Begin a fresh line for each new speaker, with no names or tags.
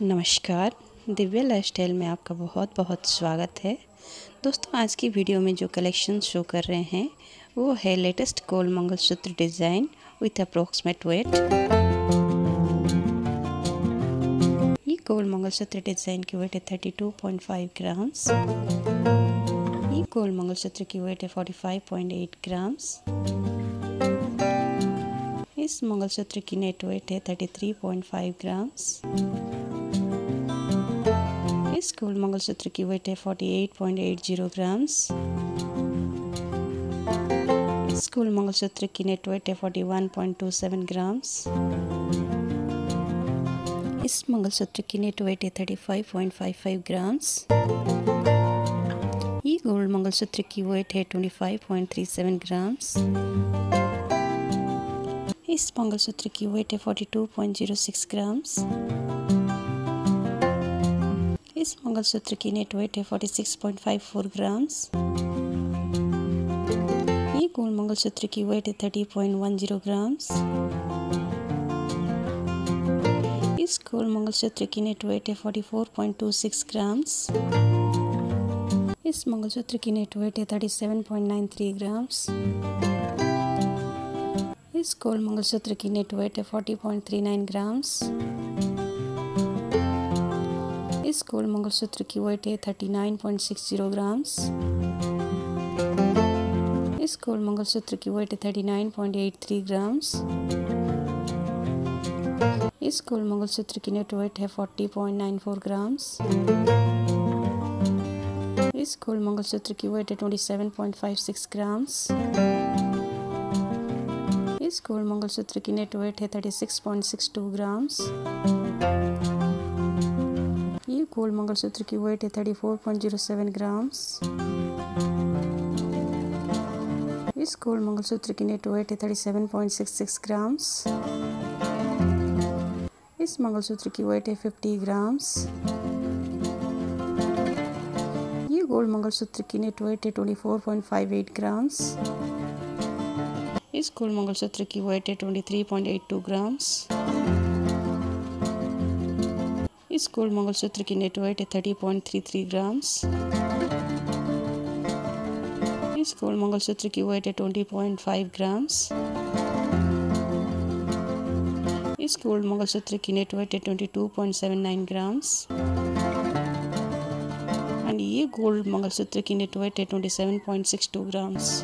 नमस्कार। दिव्या लाइफस्टाइल में आपका बहुत बहुत स्वागत है। दोस्तों, आज की वीडियो में जो कलेक्शन शो कर रहे हैं, वो है latest gold mangalsutra design with approximate weight ये गोल्ड मंगलसूत्र डिज़ाइन की वेट है thirty two point five grams ये गोल्ड मंगलसूत्र की वेट है forty five point eight grams इस मंगलसूत्र की नेट वेट है thirty three point five grams इस गोल्ड मंगलसूत्र की वेट है 48.80 ग्राम्स गोल्ड मंगलसूत्र की नेट वेट है 41.27 ग्राम्स इस मंगलसूत्र की नेट वेट है 35.55 ग्राम्स ये गोल्ड मंगलसूत्र की वेट है 25.37 ग्राम्स इस मंगलसूत्र की वेट है 42.06 ग्राम्स इस मंगलसूत्र की नेट वेट है 46.54 ग्राम्स ये गोल्ड मंगलसूत्र की वेट है 30.10 ग्राम्स इस गोल्ड मंगलसूत्र की नेट वेट है 44.26 ग्राम्स इस मंगलसूत्र की नेट वेट है 37.93 ग्राम्स इस गोल्ड मंगलसूत्र की नेट वेट है 40.39 ग्राम्स इस गोल्ड मंगलसूत्र की वेट है thirty nine point six zero grams इस गोल्ड मंगलसूत्र की वेट है thirty nine point eight three grams इस गोल्ड मंगलसूत्र की नेट वेट है forty point nine four grams इस गोल्ड मंगलसूत्र की वेट है twenty seven point five six grams इस गोल्ड मंगलसूत्र की नेट वेट है thirty six point six two grams gold mangalsutra की वेट है thirty four point zero seven grams इस gold mangalsutra की नेट वेट है thirty seven point six six grams इस मंगलसूत्र की वेट है फिफ्टी ग्राम्स ये गोल्ड मंगलसूत्र की नेट वेट है twenty four point five eight grams इस गोल्ड मंगलसूत्र की वेट है twenty three point eight two grams इस गोल्ड मंगलसूत्र की नेट वेट है thirty point three three grams इस गोल्ड मंगलसूत्र की वेट है ट्वेंटी पॉइंट फाइव ग्राम्स इस गोल्ड मंगलसूत्र की नेट वेट है twenty two point seven nine grams and ये गोल्ड मंगलसूत्र की नेट वेट है twenty seven point six two grams